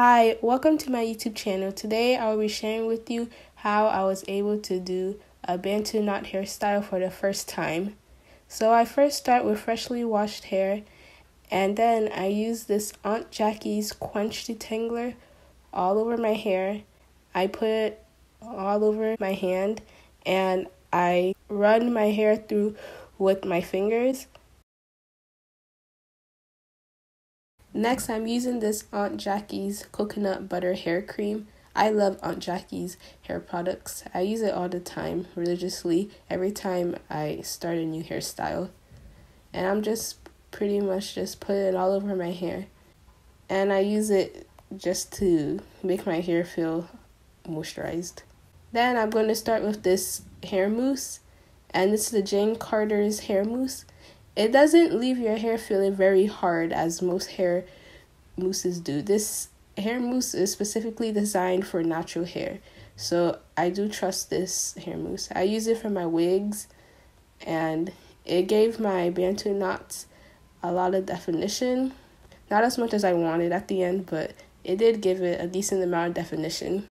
Hi, welcome to my YouTube channel. Today I will be sharing with you how I was able to do a Bantu knot hairstyle for the first time. So I first start with freshly washed hair and then I use this Aunt Jackie's Quench Detangler all over my hair. I put it all over my hand and I run my hair through with my fingers Next, I'm using this Aunt Jackie's coconut butter hair cream. I love Aunt Jackie's hair products. I use it all the time, religiously, every time I start a new hairstyle. And I'm just pretty much just putting it all over my hair. And I use it just to make my hair feel moisturized. Then I'm going to start with this hair mousse. And this is the Jane Carter's hair mousse. It doesn't leave your hair feeling very hard as most hair mousses do. This hair mousse is specifically designed for natural hair. So I do trust this hair mousse. I use it for my wigs and it gave my Bantu knots a lot of definition. Not as much as I wanted at the end, but it did give it a decent amount of definition.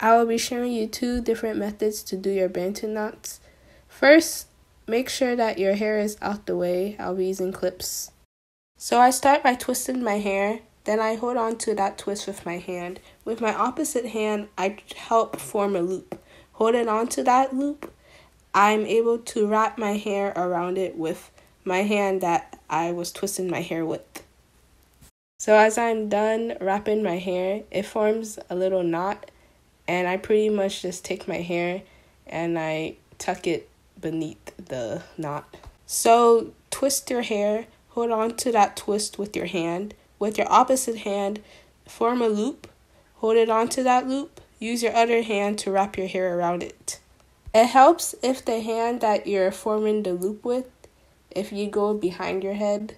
I will be showing you two different methods to do your Bantu knots. First, Make sure that your hair is out the way. I'll be using clips. So I start by twisting my hair. Then I hold on to that twist with my hand. With my opposite hand, I help form a loop. Holding on to that loop, I'm able to wrap my hair around it with my hand that I was twisting my hair with. So as I'm done wrapping my hair, it forms a little knot and I pretty much just take my hair and I tuck it beneath the knot. So twist your hair, hold on to that twist with your hand. With your opposite hand, form a loop, hold it onto that loop, use your other hand to wrap your hair around it. It helps if the hand that you're forming the loop with, if you go behind your head,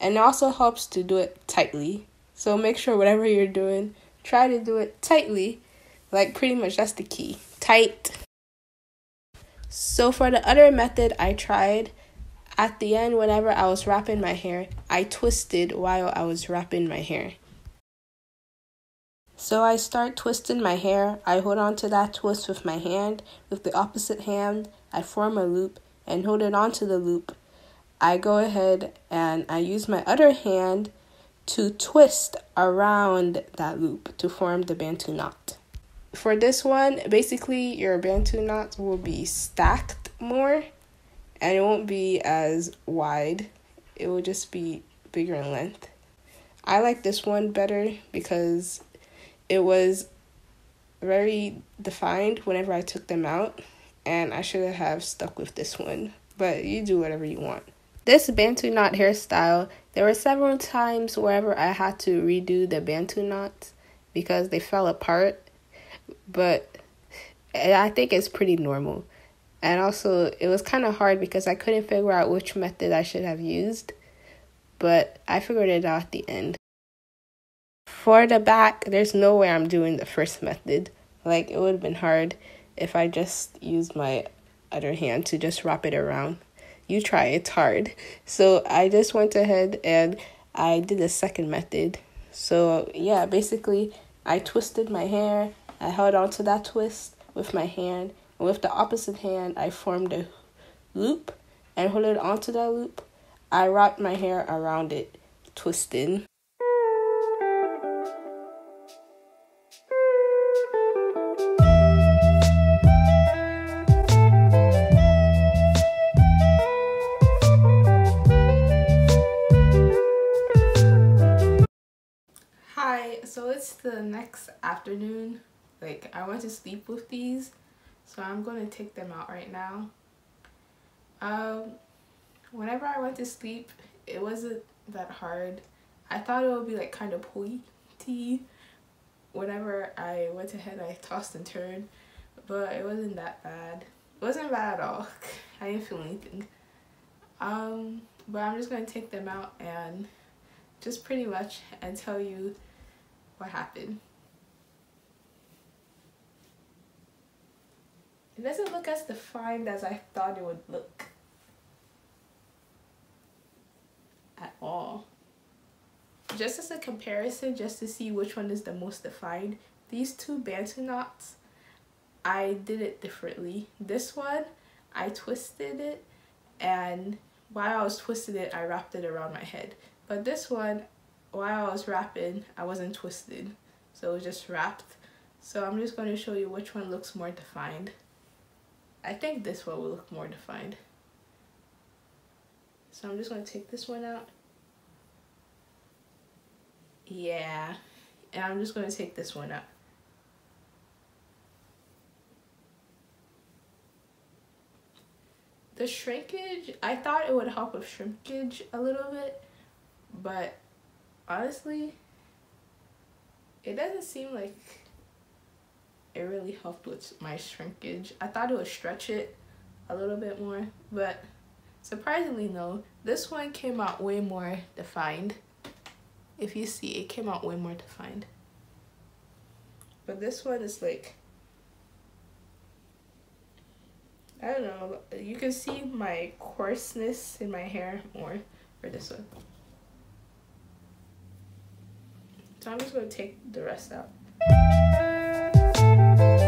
and it also helps to do it tightly. So make sure whatever you're doing, try to do it tightly. Like pretty much that's the key. Tight. So for the other method I tried, at the end, whenever I was wrapping my hair, I twisted while I was wrapping my hair. So I start twisting my hair. I hold on to that twist with my hand. With the opposite hand, I form a loop and hold it onto the loop. I go ahead and I use my other hand to twist around that loop to form the Bantu knot for this one, basically your Bantu knots will be stacked more and it won't be as wide. It will just be bigger in length. I like this one better because it was very defined whenever I took them out and I should have stuck with this one. But you do whatever you want. This Bantu knot hairstyle, there were several times wherever I had to redo the Bantu knots because they fell apart but I think it's pretty normal. And also, it was kind of hard because I couldn't figure out which method I should have used, but I figured it out at the end. For the back, there's no way I'm doing the first method. Like, it would have been hard if I just used my other hand to just wrap it around. You try, it's hard. So I just went ahead and I did the second method. So, yeah, basically, I twisted my hair I held onto that twist with my hand, and with the opposite hand, I formed a loop and holding onto that loop, I wrapped my hair around it, twisting. Hi, so it's the next afternoon like I went to sleep with these, so I'm to take them out right now. Um, whenever I went to sleep, it wasn't that hard. I thought it would be like kind of pointy. Whenever I went ahead, I tossed and turned, but it wasn't that bad. It wasn't bad at all. I didn't feel anything. Um, but I'm just gonna take them out and just pretty much and tell you what happened. Doesn't look as defined as I thought it would look. At all. just as a comparison, just to see which one is the most defined, these two bantu knots, I did it differently. This one, I twisted it and while I was twisting it, I wrapped it around my head. But this one, while I was wrapping, I wasn't twisted. So it was just wrapped. So I'm just going to show you which one looks more defined. I think this one will look more defined. So I'm just going to take this one out. Yeah. And I'm just going to take this one out. The shrinkage, I thought it would help with shrinkage a little bit, but honestly, it doesn't seem like it really helped with my shrinkage. I thought it would stretch it a little bit more, but surprisingly no. This one came out way more defined. If you see, it came out way more defined. But this one is like I don't know. You can see my coarseness in my hair more for this one. So I'm just going to take the rest out. This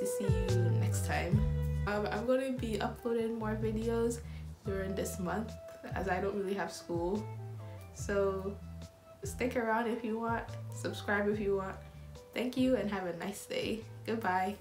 to see you next time. Um, I'm going to be uploading more videos during this month as I don't really have school. So stick around if you want, subscribe if you want. Thank you and have a nice day. Goodbye.